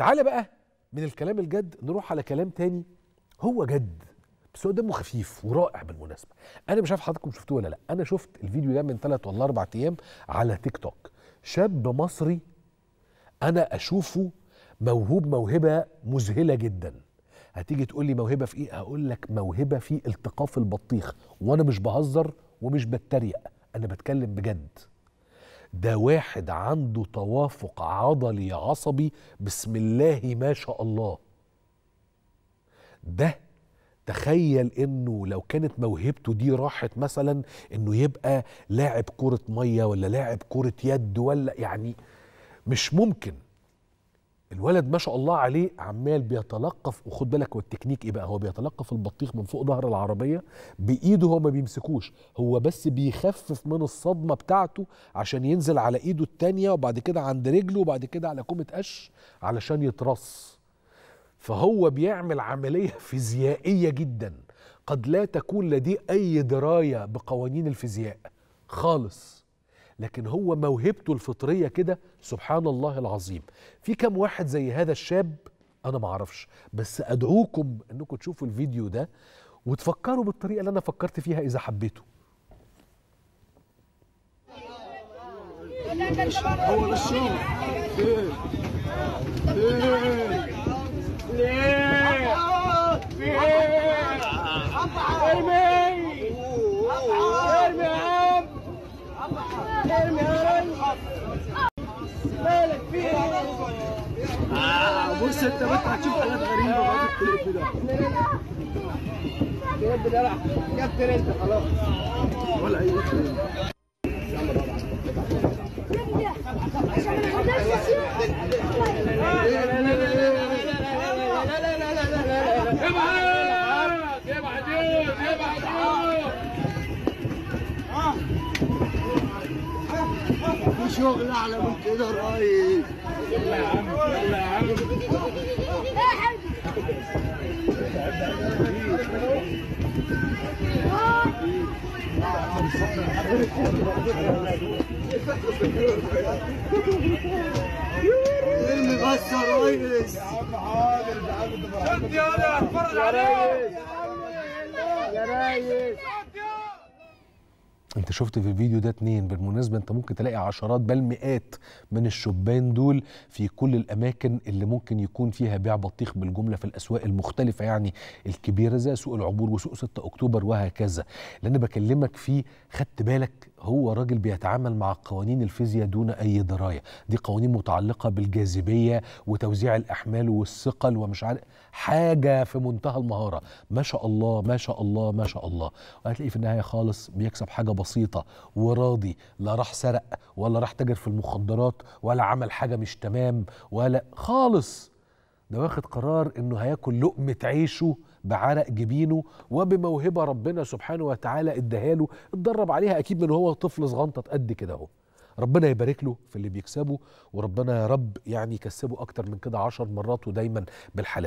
تعالى بقى من الكلام الجد نروح على كلام تاني هو جد. بس هو دمه خفيف ورائع بالمناسبة. أنا مش عارف حضراتكم شفتوه ولا لأ. أنا شفت الفيديو ده من ثلاث ولا أربع أيام على تيك توك. شاب مصري أنا أشوفه موهوب موهبة مذهلة جدا. هتيجي تقول لي موهبة في إيه؟ هقول لك موهبة في التقاف البطيخ. وأنا مش بهزر ومش بتريق. أنا بتكلم بجد. ده واحد عنده توافق عضلي عصبي بسم الله ما شاء الله. ده تخيل إنه لو كانت موهبته دي راحت مثلا إنه يبقى لاعب كرة مية ولا لاعب كرة يد ولا يعني مش ممكن. الولد ما شاء الله عليه عمال بيتلقف وخد بالك هو التكنيك إيه بقى؟ هو بيتلقف البطيخ من فوق ظهر العربية بإيده هو ما بيمسكوش هو بس بيخفف من الصدمة بتاعته عشان ينزل على إيده التانية وبعد كده عند رجله وبعد كده على كومة قش علشان يترص. فهو بيعمل عملية فيزيائية جدا قد لا تكون لديه أي دراية بقوانين الفيزياء خالص. لكن هو موهبته الفطرية كده سبحان الله العظيم. في كم واحد زي هذا الشاب؟ أنا ما أعرفش بس أدعوكم إنكم تشوفوا الفيديو ده وتفكروا بالطريقة اللي أنا فكرت فيها إذا حبيتوا فين فين ليه فين ارمي ارمي يا عم ارمي يا ريس مالك في إيه بص انت بس هتشوف حاجات غريبه بقى في الكليب ده الكليب ده لا كابتن انت خلاص ولا اي ابعد ابعد ابعد في شغل اعلى من كده يا ريس. يلا يا عم يلا يا عم ارمي بس يا ريس يا عم انت يا اتفرج عليك يا ريس. انت شفت في الفيديو ده اتنين بالمناسبة انت ممكن تلاقي عشرات بل مئات من الشبان دول في كل الأماكن اللي ممكن يكون فيها بيع بطيخ بالجملة في الأسواق المختلفة يعني الكبيرة زي سوق العبور وسوق 6 أكتوبر وهكذا. اللي أنا بكلمك فيه خدت بالك هو راجل بيتعامل مع قوانين الفيزياء دون أي دراية. دي قوانين متعلقة بالجاذبية وتوزيع الأحمال والثقل ومش عارف حاجة في منتهى المهارة. ما شاء الله ما شاء الله ما شاء الله. وهتلاقيه في النهاية خالص بيكسب حاجة بسيطة. وراضي. لا راح سرق ولا راح تاجر في المخدرات ولا عمل حاجة مش تمام ولا خالص. ده واخد قرار إنه هياكل لقمة عيشه بعرق جبينه وبموهبة ربنا سبحانه وتعالى اداها له. اتدرب عليها أكيد من هو طفل صغنطة قد كده أهو. ربنا يبارك له في اللي بيكسبه وربنا يا رب يعني يكسبه أكتر من كده عشر مرات ودايما بالحلال